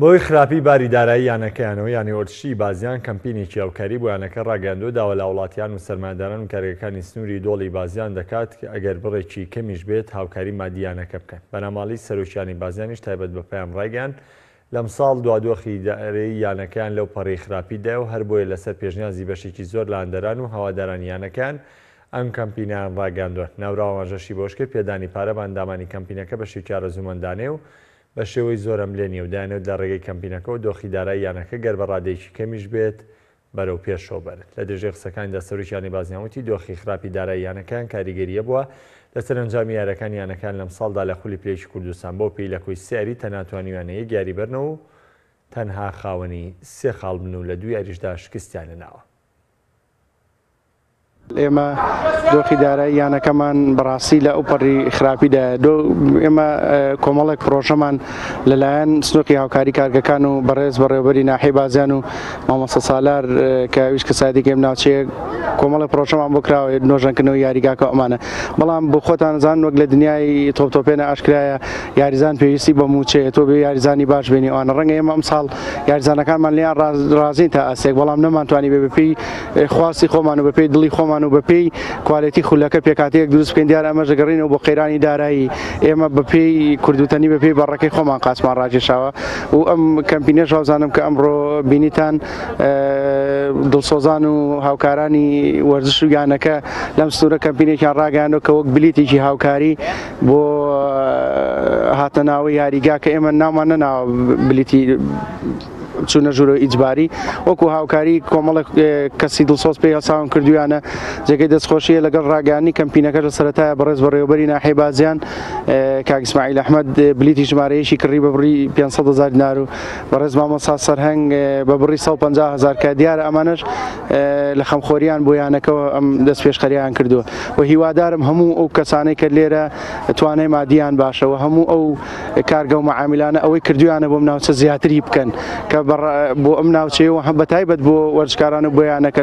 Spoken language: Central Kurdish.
بەهۆی خراپی باری دارایی یانەکەیانەوە یانەوەرشیی بازیان کەمپینێکی هاوکاری بۆ یانەکە راگەیاندووە داوا لە هاوڵاتیان و سەرمایەداران و کارگەکانی سنووری دۆڵی بازیان دەکات کە ئەگەر بڕێکی کەمیش بێت هاوکاری مادی یانەکە بکەن بەناماڵی سەرۆکی یانەی بازیانیش تایبەت بە پەیام رایگەیاند لەمساڵ دوا دۆخی ئیدارەیی یانەکەیان لەو پەڕی خراپیدایە و هەربۆیە لەسەر پێشنیازی بەشێکی زۆر لە هاندەران و هەوادارانی یانەکەیان ئەم کەمپینەیان راگەیاندووە ناوراو ئاماژەشی بەوەشکرد پێدانی پارە بە ئەندامانی کەمپینەکە بەشێکی ئارەزوومەندانەیە و بە شێوەی زۆر ئەملێ نییە و دەیانەوێت لە رێگەی کەمپینەکە و دۆخی دارایی یانەکە گەر بە رادەیەکی کەمیش بێت بەرەو پێشەوە بەرن. لە درێژەی قسەکانیدا سەرۆکی یانەی بازنیان وتی دۆخی خراپی دارایی یانەکەیان کاریگەریی هەبووە لە سەرەنجامی یاریەکانی یانەکەیان لەمساڵدا لە خولی پلەیەکی کوردستان بەو پێی لە کۆی سێ یاری تەنها توانیویانە یەک یاری بەرنەوە و تەنها خاوەنی سێ خاڵ بن و لە دوو یاریشدا شکستیان هێناوە. ئێمە دۆخی دارایی یانەکەمان بەڕاستی لە ئەوپەڕی خراپیدایە ئێمە کۆمەڵێک پرۆژەمان لەلایەن سنوقی هاوکاری کارگەکان و بەڕێز بەڕێوبەری ناحی بازیان و مامۆستا سالار کە ویش کەسادیگەم ناوچەیە کۆمەڵی پرۆژەمان بۆ کراوە نۆژەنکردنەوە یاریگاکە ئەمانە بەڵام بۆ خۆتان زان وەک لە دنیای تۆپتۆپێنە ئاشکرایە یاریزان پێویستی بە موچەیە تۆ بێ یاریزانی باش بێنیوانە ڕەنگە ئێمە ئەم ساڵ یاریزانەکانمان لیان ڕازین تا ئەسێک بەڵام نەمانتوانی بێ بپی خواستی خۆمان و بە پێی دڵی خۆمان و بە پێی کوالێتی خولەکە پێکاتەیەک دروست بکەین دیار ئەمەش دەگەڕینەوە بۆ قەیرانی دارایی ئێمە بە پێی کوردوتەنی بە پێی بەڕەکەی خۆمان قاسمان ڕاکێشاوە و ئەم کەمپینێش هاوزانم کە ئەمڕۆ بینیتان دڵسۆزان و هاوکارانی وەرزش و یانەکە لەم سنوورە کەمپینێکیان ڕاگەیانەوە کە وەک بلیتێکی هاوکاری بۆ هاتنەناوە یاریگا کە ئێمە نامان نەناوە بلیتی چوونە ژوورەوە ئیجباری وەکو هاوکاری کۆمەڵک کەسی دڵسۆز پێی هەساون کردویانە جێگەی دەستخۆشیە لەگەڵ ڕاگەانی کەمپینەکەش لە سەرەتایە بەڕێز بەڕێوبەری ناحی بازیان کاگسماعیل ئەحمد بلیتی ژمارەیەشی کڕی بە بڕی 500 هزار دینار و بەڕێز مامۆسا سەرهەنگ بە بڕی 150 هزار کە دیارە ئەمانەش لە خەمخۆریان بۆ یانەکەەوە ئەم دەست پێشخەریان کردووە و هیوادارم هەموو ئەو کەسانەی کە لێرە توانای مادیان باشەوە هەموو ئەو کارگە و مەعامیلانە ئەوەی کردویانە بۆم ناوچە زیاتری بکەن کە بۆ ئەم ناوچەیەوە هەم بە تایبەت بۆ وەرزشکاران و بۆیانەکە